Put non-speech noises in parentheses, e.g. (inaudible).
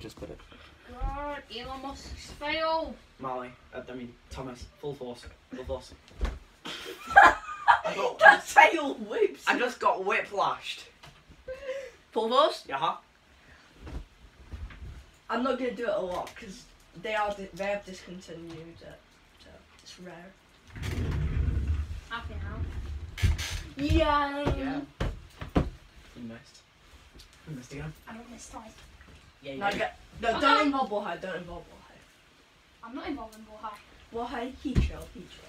Just put it. God, Elon Musk's fail. Molly, uh, I mean Thomas, full force, full force. (laughs) That tail whips. I just got whiplashed. Full force? Yeah. I'm not gonna do it a lot because they are di- they have discontinued it, so it's rare. Happy now. Yeah. Yeah. You missed. You missed again. I don't miss twice. Yeah. No, get, no, don't involve Warhide. Don't involve Warhide. I'm not involved in Warhide. Warhide, he chill, he chill.